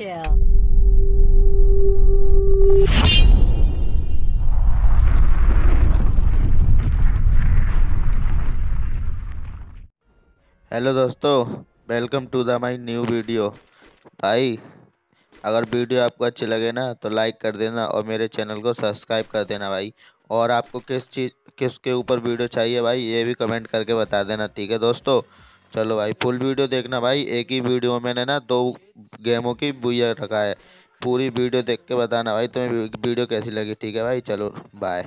kill. Hello दोस्तों welcome to the my new video भाई, अगर वीडियो आपको अच्छी लगे ना तो लाइक कर देना और मेरे चैनल को सब्सक्राइब कर देना भाई। और आपको किस चीज़, किसके ऊपर वीडियो चाहिए भाई, ये भी कमेंट करके बता देना, ठीक है दोस्तों? चलो भाई फुल वीडियो देखना भाई। एक ही वीडियो में मैंने ना दो गेमों की बुया रखा है। पूरी वीडियो देख के बताना भाई, तुम्हें वीडियो कैसी लगी? ठीक है भाई, चलो bye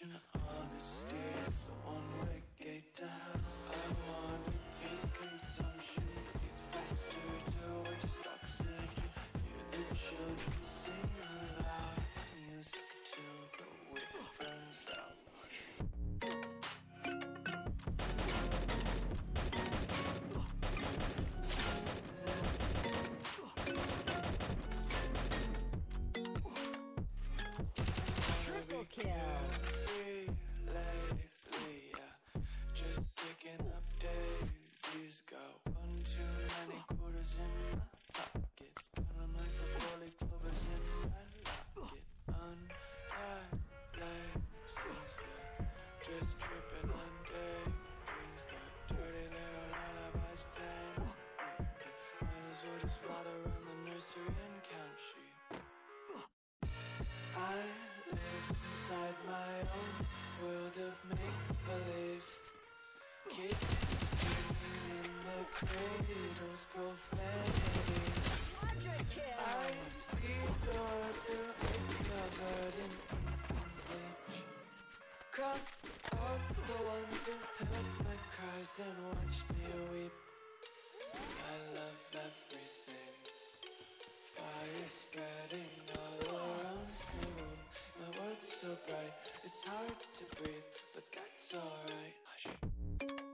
Redemption. Just tripping on daydreams. Got dirty little lullabies playing. Might as well just around the nursery and count sheep. I live inside my own world of make believe. Kids screaming in the cradles, profanities. I see the world through covered in bleach. Cross the ones who heard my cries and watched me weep. I love everything. Fire spreading all around my room. My world's so bright, it's hard to breathe, but that's alright.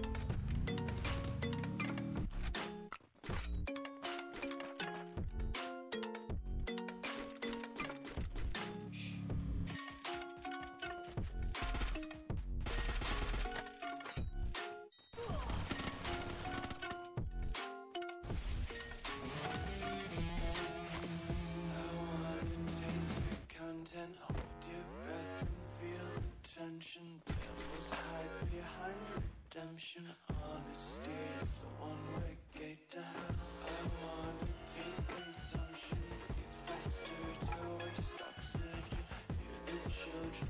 Tension. Devils hide behind redemption. Honesty is a one-way gate to hell. I wanna taste consumption, breathe faster to waste oxygen. Hear the children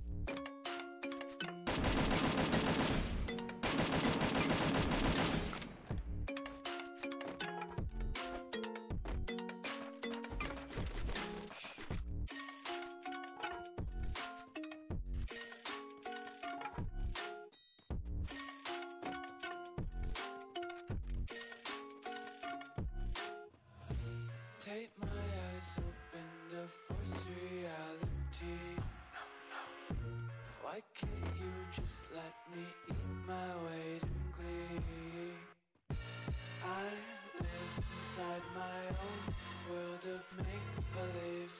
Just let me eat my weight in glee? I live inside my own world of make believe.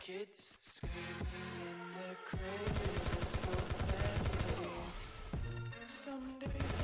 Kids screaming in their cradles, profanities. Some days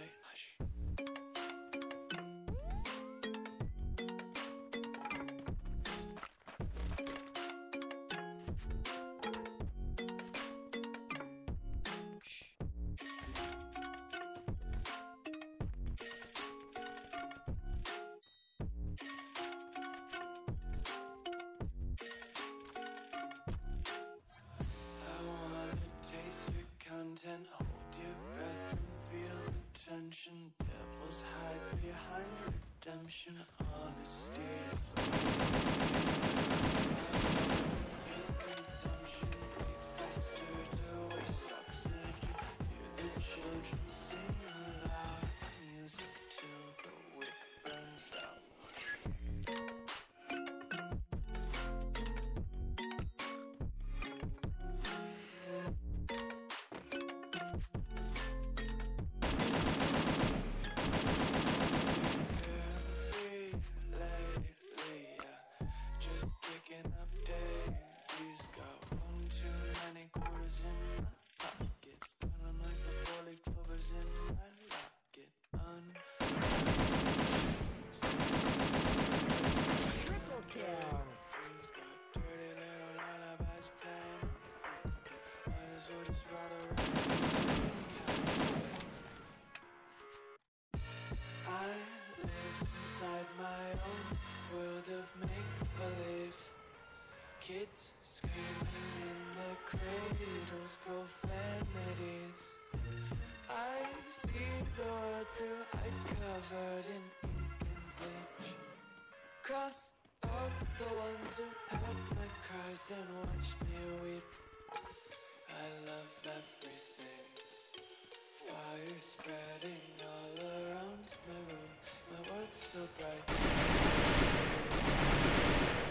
The tension. Devils hide behind redemption. Honesty is believe. Kids screaming in the cradles, profanities. I see the world through ice covered in ink and bleach. Cross out the ones who heard my cries and watched me weep. I love everything. Fire spreading all around my room. My world's so bright. よし。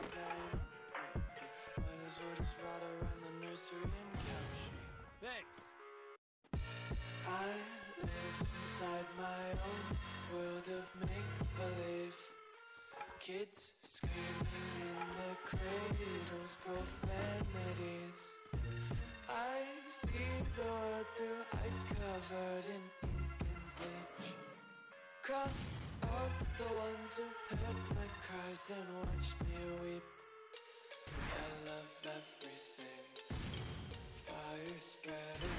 Lullabies playing on repeat. Might as well just ride around the nursery and count sheep. Thanks. I live inside my own world of make believe. Kids screaming in the cradles, profanities. I see the world through ice covered in ink and bleach. Cross out the ones who heard cries and watch me weep. I love everything. Fire spreading